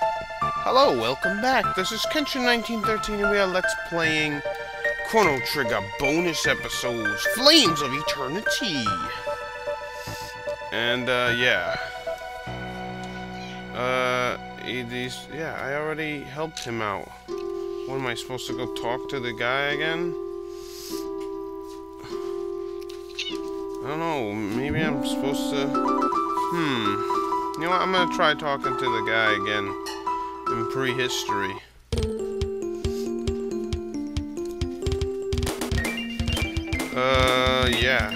Hello, welcome back. This is Kenshin1913 and we are Let's Playing Chrono Trigger bonus episodes, Flames of Eternity. And, uh, yeah. Uh, these, yeah, I already helped him out. What am I supposed to go talk to the guy again? I don't know, maybe I'm supposed to, hmm. You know what, I'm gonna try talking to the guy again in prehistory. Uh, yeah.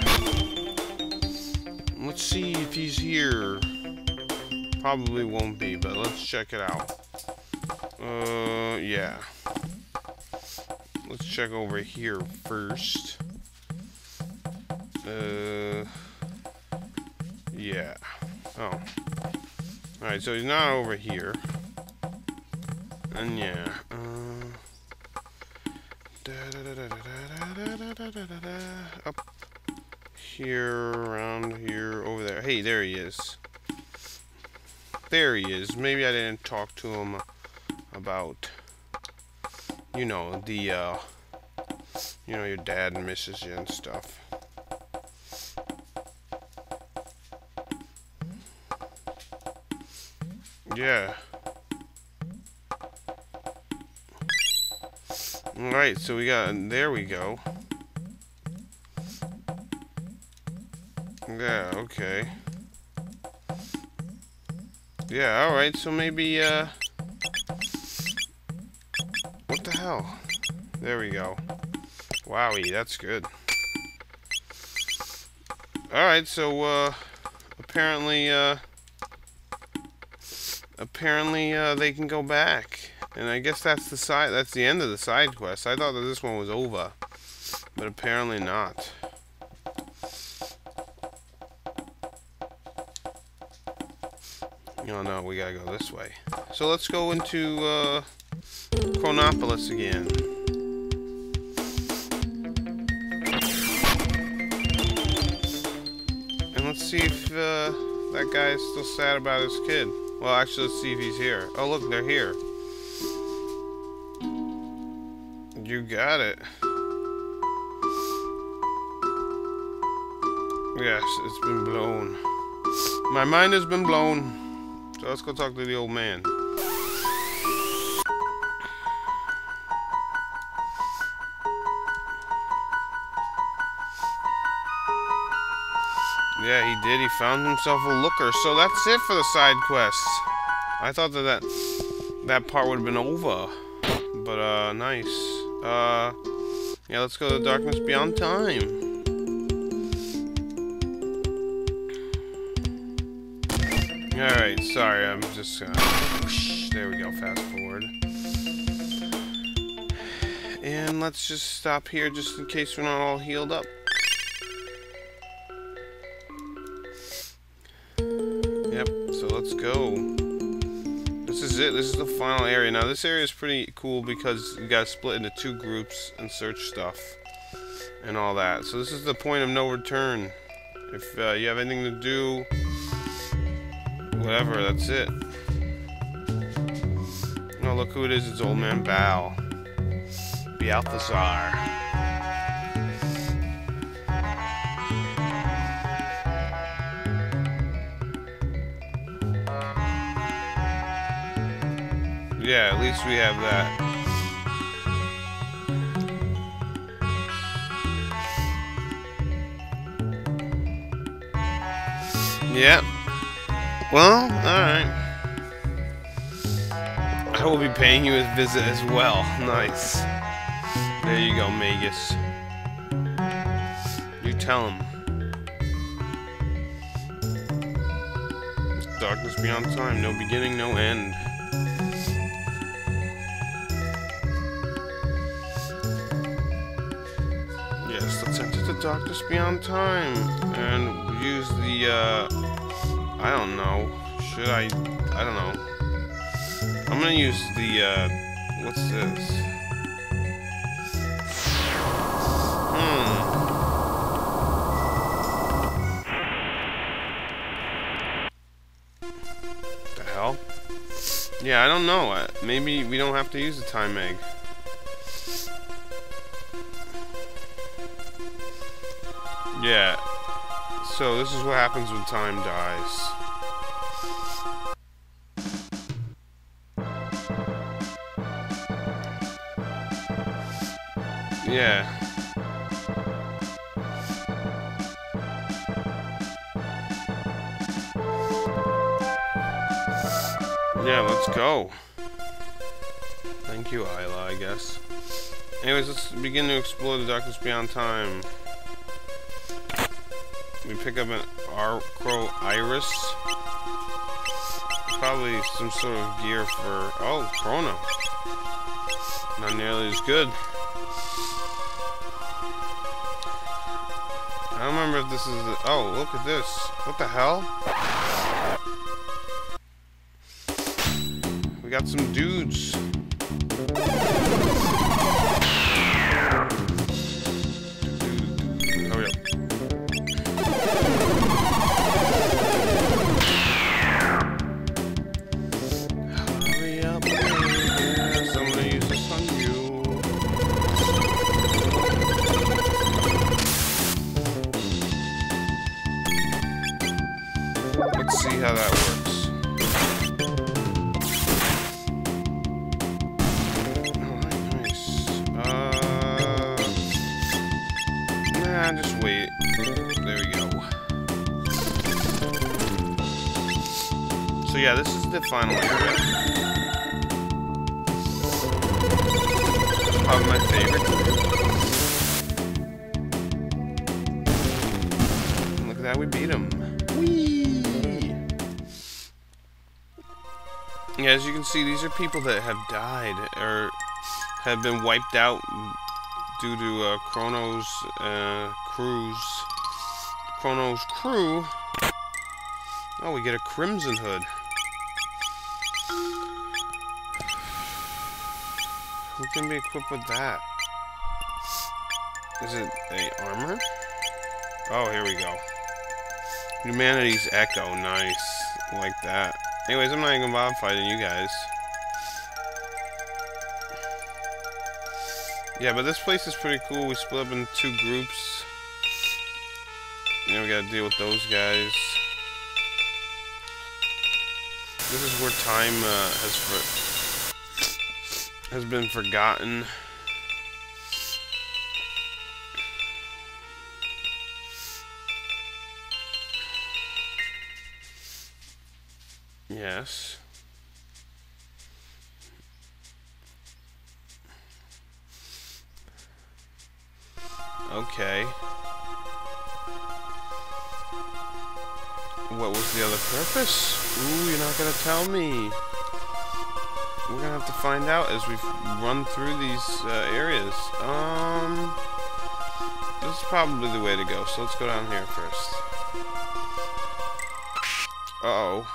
Let's see if he's here. Probably won't be, but let's check it out. Uh, yeah. Let's check over here first. Uh, yeah. Oh. Alright, so he's not over here. And yeah. Uh, up here, around here, over there. Hey, there he is. There he is. Maybe I didn't talk to him about, you know, the, uh, you know, your dad misses you and stuff. Yeah. Alright, so we got, there we go. Yeah, okay. Yeah, alright, so maybe, uh... What the hell? There we go. Wowie, that's good. Alright, so, uh... Apparently, uh... Apparently, uh, they can go back. And I guess that's the side. That's the end of the side quest. I thought that this one was over, but apparently not. Oh no, we gotta go this way. So let's go into uh, Chronopolis again. And let's see if uh, that guy is still sad about his kid. Well, actually, let's see if he's here. Oh, look, they're here. You got it. Yes, it's been blown. My mind has been blown. So let's go talk to the old man. Yeah, he did. He found himself a looker. So that's it for the side quests. I thought that that, that part would have been over. But, uh, nice. Uh, yeah, let's go to Darkness Beyond Time. Alright, sorry, I'm just gonna... There we go, fast forward. And let's just stop here just in case we're not all healed up. It. This is the final area. Now, this area is pretty cool because you got split into two groups and search stuff and all that. So this is the point of no return. If uh, you have anything to do, whatever, that's it. Oh, look who it is. It's Old Man Bao. Balthazar. Yeah, at least we have that. Yep. Well, alright. I will be paying you a visit as well. Nice. There you go, Magus. You tell him. Darkness beyond time, no beginning, no end. Enter beyond time and use the, uh, I don't know. Should I, I don't know. I'm gonna use the, uh, what's this? Hmm. The hell? Yeah, I don't know. Maybe we don't have to use the time egg. Yeah. So this is what happens when time dies. Yeah. Yeah, let's go. Thank you, Ayla, I guess. Anyways, let's begin to explore the darkness beyond time. We pick up an Arcro Iris. Probably some sort of gear for... Oh, Crono. Not nearly as good. I don't remember if this is... Oh, look at this. What the hell? We got some dudes. Nah, just wait. There we go. So yeah, this is the final area. Probably my favorite. look at that, we beat him. Yeah, as you can see, these are people that have died or have been wiped out due to uh, Crono's uh, crew's Crono's crew. Oh, we get a Crimson Hood. Who can be equipped with that? Is it a armor? Oh, here we go. Humanity's Echo, nice. Like that. Anyways, I'm not even gonna bother fighting you guys. Yeah, but this place is pretty cool. We split up in two groups. You know, we gotta deal with those guys. This is where time uh, has for has been forgotten. Yes. Ooh, you're not gonna tell me. We're gonna have to find out as we run through these uh, areas. Um, this is probably the way to go. So let's go down here first. Uh oh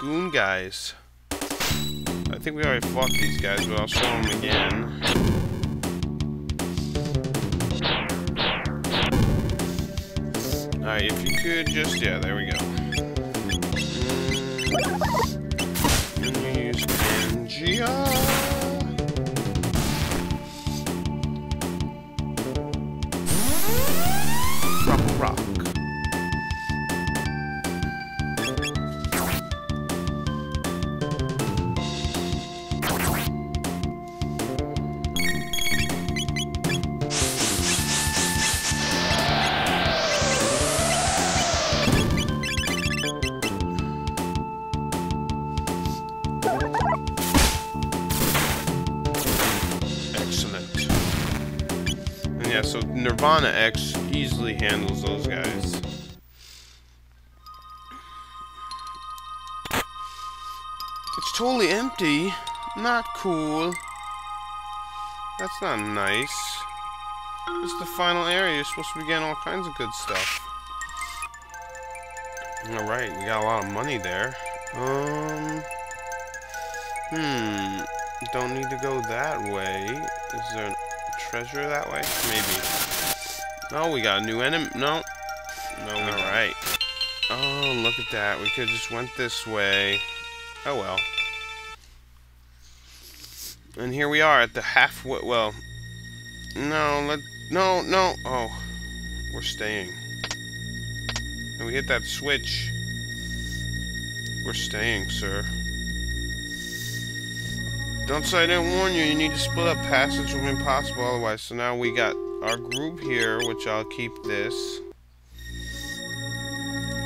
goon guys. I think we already fought these guys, but I'll show them again. Alright, if you could just, yeah, there we go. Pangea. Yeah, so Nirvana X easily handles those guys. It's totally empty. Not cool. That's not nice. This is the final area. You're supposed to be getting all kinds of good stuff. Alright, we got a lot of money there. Um... Hmm... Don't need to go that way. Is there treasure that way? Maybe. Oh, we got a new enemy. No. No, Alright. Oh. oh, look at that. We could just went this way. Oh well. And here we are at the halfway. Well, no, let no, no. Oh, we're staying. And we hit that switch. We're staying, sir. Don't say I didn't warn you. You need to split up. Passage will be impossible otherwise. So now we got our group here, which I'll keep this.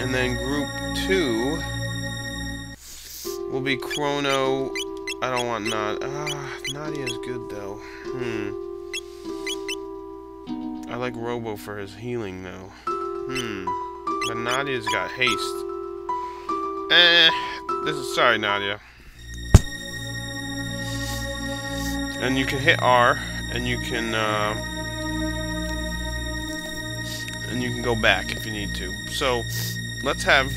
And then group two will be Crono. I don't want Nad. Ah, Nadia's good though. Hmm. I like Robo for his healing though. Hmm. But Nadia's got haste. Eh. This is sorry, Nadia. And you can hit R, and you can, uh, and you can go back if you need to. So, let's have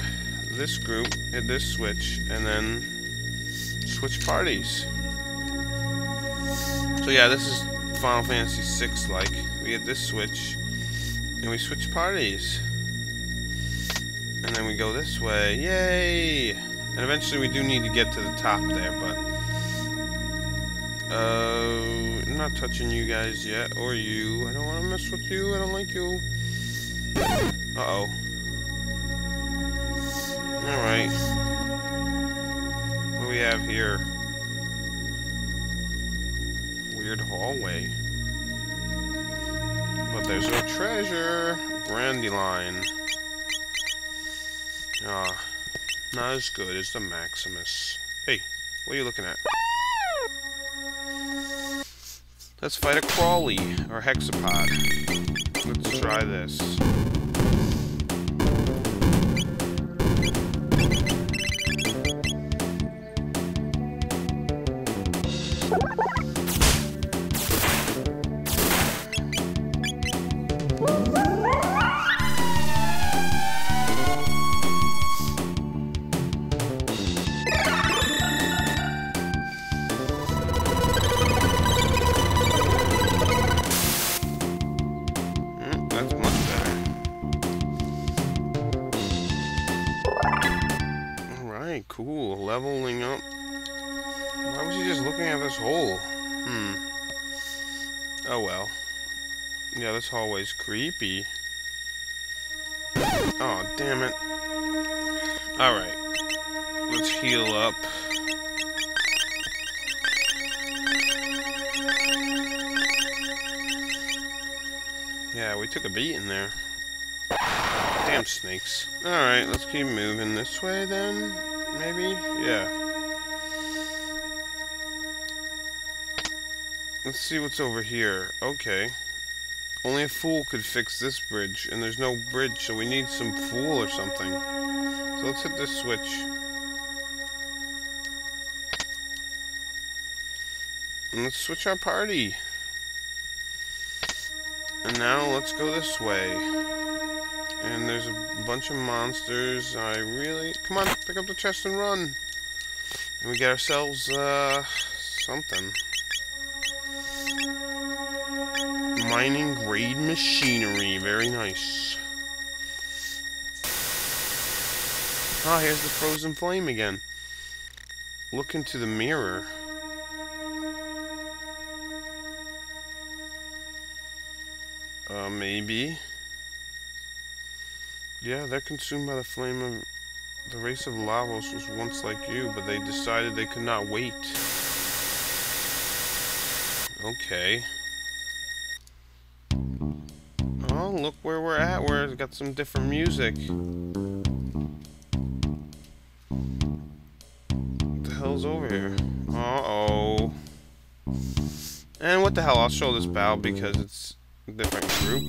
this group hit this switch, and then switch parties. So yeah, this is Final Fantasy VI like. We hit this switch, and we switch parties. And then we go this way. Yay! And eventually we do need to get to the top there, but... Uh, I'm not touching you guys yet, or you. I don't want to mess with you. I don't like you. Uh-oh. Alright. What do we have here? Weird hallway. But there's no treasure. Grandelion. Ah, not as good as the Maximus. Hey, what are you looking at? Let's fight a Crawly, or Hexapod. Let's try this. cool. Yeah, this hallway's creepy. Oh, damn it. Alright. Let's heal up. Yeah, we took a beat in there. Damn snakes. Alright, let's keep moving this way then maybe? Yeah. Let's see what's over here. Okay. Only a fool could fix this bridge, and there's no bridge, so we need some fool or something. So let's hit this switch. And let's switch our party. And now let's go this way. And there's a bunch of monsters. I really... Come on, pick up the chest and run. And we get ourselves, uh, something. Mining grade machinery. Very nice. Ah, here's the frozen flame again. Look into the mirror. Uh, maybe. Yeah, they're consumed by the flame of... The race of Lavos was once like you, but they decided they could not wait. Okay. Got some different music. What the hell's over here? Uh-oh. And what the hell, I'll show this bow because it's a different group.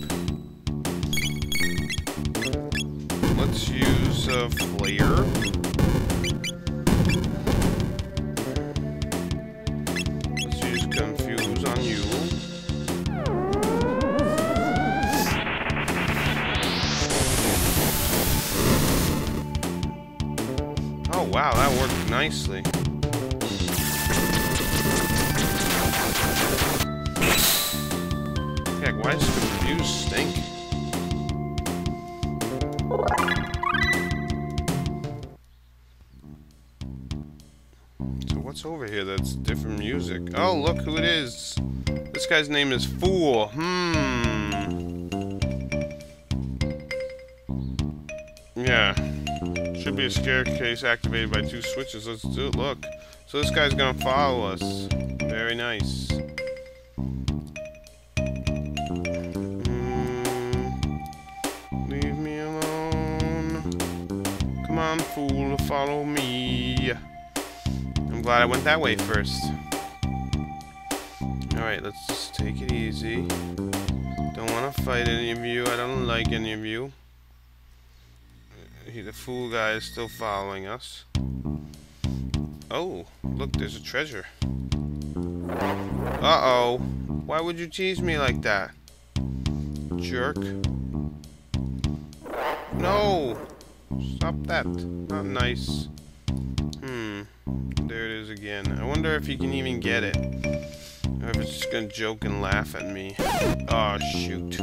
let's use a flare. Nicely. Heck, why does confuse stink? So What's over here that's different music? Oh, look who it is. This guy's name is Fool. Hmm. Yeah. Should be a scare case activated by two switches. Let's do it. Look. So this guy's gonna follow us. Very nice. Hmm. Leave me alone. Come on, fool, follow me. I'm glad I went that way first. Alright, let's just take it easy. Don't want to fight any of you. I don't like any of you. He, the fool guy is still following us. Oh, look, there's a treasure. Uh-oh. Why would you tease me like that? Jerk. No! Stop that. Not nice. Hmm. There it is again. I wonder if he can even get it. Or if it's just gonna joke and laugh at me. Oh, shoot.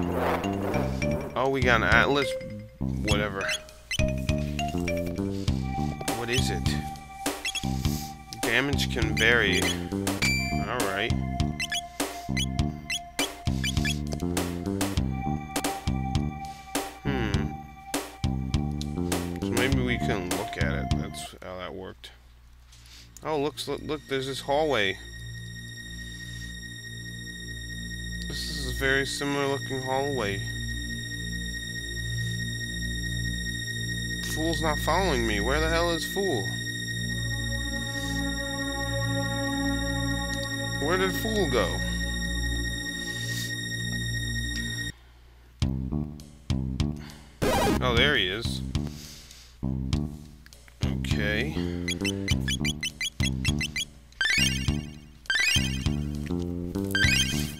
Oh, we got an atlas. Whatever. What is it? Damage can vary. Alright. Hmm. So maybe we can look at it. That's how that worked. Oh, looks look, look there's this hallway. Very similar looking hallway. Fool's not following me. Where the hell is Fool? Where did Fool go? Oh, there he is.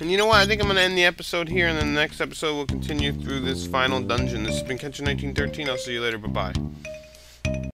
And you know what? I think I'm going to end the episode here, and then the next episode we'll continue through this final dungeon. This has been Kenshin1913. I'll see you later. Bye-bye.